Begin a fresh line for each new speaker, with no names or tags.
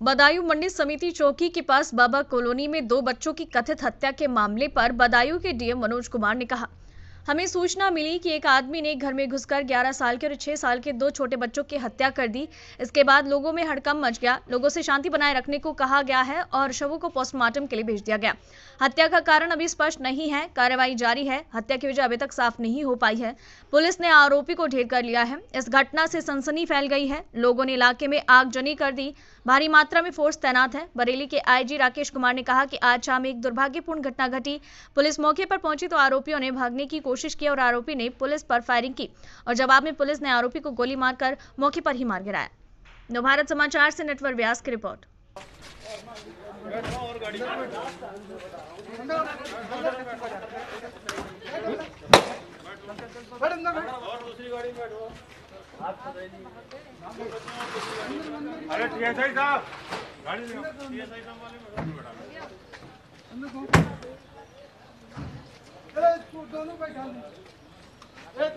बदायूं मंडी समिति चौकी के पास बाबा कॉलोनी में दो बच्चों की कथित हत्या के मामले पर बदायूं के डीएम मनोज कुमार ने कहा। हमें सूचना मिली कि एक आदमी ने घर में घुसकर 11 साल के और 6 साल के दो छोटे बच्चों की हत्या कर दी। इसके बाद लोगों में हड़कंप मच गया। लोगों से शांति बनाए रखने को कहा गया है और शवों को पोस्टमार्टम के लिए भेज दिया गया। हत्या का कारण अभी स्पष्ट नहीं है। कार्रवाई जारी है। हत्या की वजह अभी तक साफ़ नहीं हो पाई है। पुलिस ने आरोपी को ढेर कर लिया है। इस घटना से सनसनी फैल गई है। लोगों ने इलाके में आगजनी कर दी। भारी मात्रा में फोर्स तैनात है। बरेली के आईजी राकेश कुमार ने कहा कि आज शाम एक दुर्भाग्यपूर्ण घटना घटी। पुलिस मौके पर पहुँची तो आरोपियों ने भागने की कोशिश की और आरोपी ने पुलिस पर फायरिंग की और जवाब में पुलिस ने आरोपी को गोली मारकर मौके पर ही मार गिराया। नव भारत समाचार से नटवर व्यास की रिपोर्ट।
अरे साहब गाड़ी Evet, buradan da
geldim. Evet,